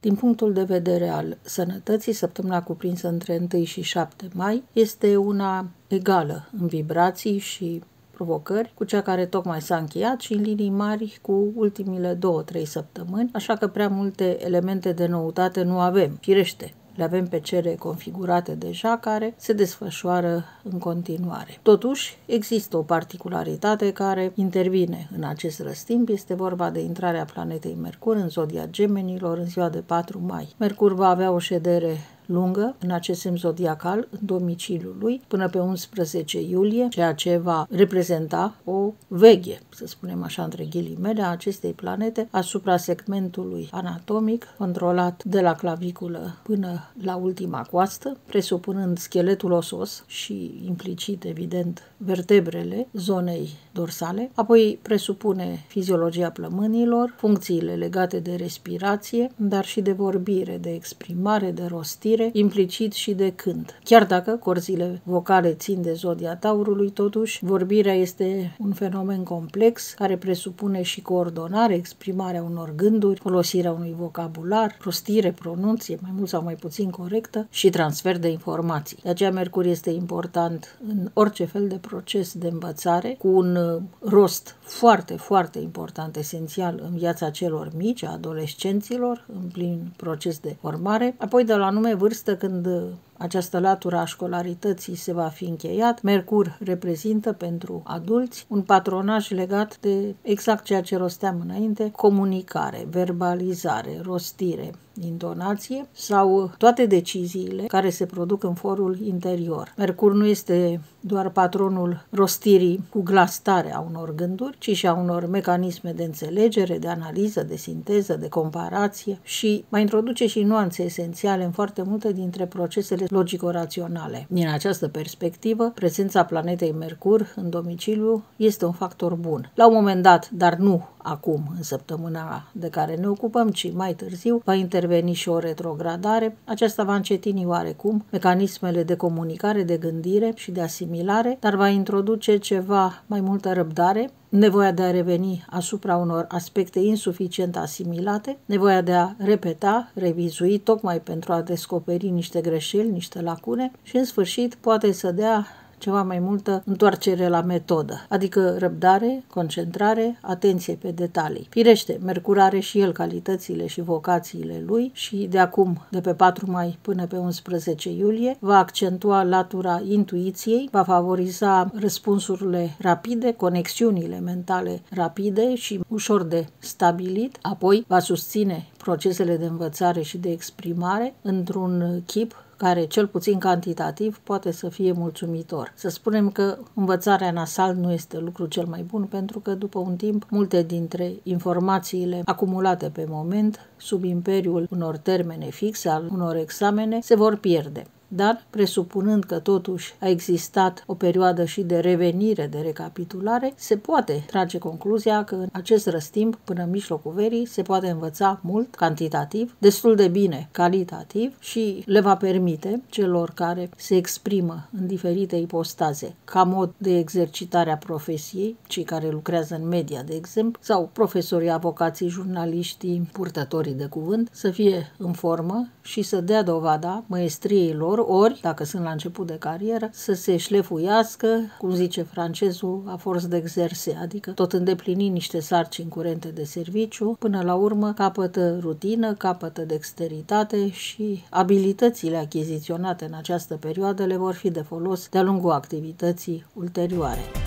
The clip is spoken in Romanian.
Din punctul de vedere al sănătății, săptămâna cuprinsă între 1 și 7 mai este una egală în vibrații și provocări cu cea care tocmai s-a încheiat și în linii mari cu ultimile două-trei săptămâni, așa că prea multe elemente de noutate nu avem. Firește, le avem pe cele configurate deja care se desfășoară în continuare. Totuși, există o particularitate care intervine în acest răstimp, este vorba de intrarea planetei Mercur în zodia Gemenilor în ziua de 4 mai. Mercur va avea o ședere lungă în acest semn zodiacal, în domiciliul lui, până pe 11 iulie, ceea ce va reprezenta o veghe, să spunem așa între ghilimele, a acestei planete asupra segmentului anatomic, controlat de la claviculă până la ultima coastă, presupunând scheletul osos și implicit, evident, vertebrele zonei dorsale, apoi presupune fiziologia plămânilor, funcțiile legate de respirație, dar și de vorbire, de exprimare, de rostire, vorbire, implicit și de cânt. Chiar dacă corzile vocale țin de zodia taurului, totuși, vorbirea este un fenomen complex care presupune și coordonare, exprimarea unor gânduri, folosirea unui vocabular, prostire, pronunție, mai mult sau mai puțin corectă și transfer de informații. De aceea Mercur este important în orice fel de proces de învățare, cu un uh, rost foarte, foarte important, esențial în viața celor mici, a adolescenților, în plin proces de formare, apoi de la nume vârstă tavır takındı. Această latură a școlarității se va fi încheiat. Mercur reprezintă pentru adulți un patronaj legat de exact ceea ce rosteam înainte, comunicare, verbalizare, rostire, intonație sau toate deciziile care se produc în forul interior. Mercur nu este doar patronul rostirii cu glas tare a unor gânduri, ci și a unor mecanisme de înțelegere, de analiză, de sinteză, de comparație și mai introduce și nuanțe esențiale în foarte multe dintre procesele logico-raționale. Din această perspectivă, prezența planetei Mercur în domiciliu este un factor bun. La un moment dat, dar nu acum, în săptămâna de care ne ocupăm, ci mai târziu, va interveni și o retrogradare. Aceasta va încetini oarecum mecanismele de comunicare, de gândire și de asimilare, dar va introduce ceva mai multă răbdare, nevoia de a reveni asupra unor aspecte insuficient asimilate, nevoia de a repeta, revizui, tocmai pentru a descoperi niște greșeli, niște lacune și, în sfârșit, poate să dea ceva mai multă întoarcere la metodă, adică răbdare, concentrare, atenție pe detalii. Firește, Mercur are și el calitățile și vocațiile lui și de acum, de pe 4 mai până pe 11 iulie, va accentua latura intuiției, va favoriza răspunsurile rapide, conexiunile mentale rapide și ușor de stabilit, apoi va susține procesele de învățare și de exprimare într-un chip care, cel puțin cantitativ, poate să fie mulțumitor. Să spunem că învățarea nasal nu este lucru cel mai bun, pentru că după un timp, multe dintre informațiile acumulate pe moment, sub imperiul unor termene fixe, al unor examene, se vor pierde dar presupunând că totuși a existat o perioadă și de revenire, de recapitulare, se poate trage concluzia că în acest răstimp, până în mijlocul verii, se poate învăța mult, cantitativ, destul de bine, calitativ și le va permite celor care se exprimă în diferite ipostaze, ca mod de exercitare a profesiei, cei care lucrează în media, de exemplu, sau profesorii, avocații, jurnaliștii, purtătorii de cuvânt, să fie în formă și să dea dovada maestriei lor ori, dacă sunt la început de carieră, să se șlefuiască, cum zice francezul, a forță de exerse, adică tot îndeplini niște sarcini curente de serviciu, până la urmă capătă rutină, capătă dexteritate și abilitățile achiziționate în această perioadă le vor fi de folos de-a lungul activității ulterioare.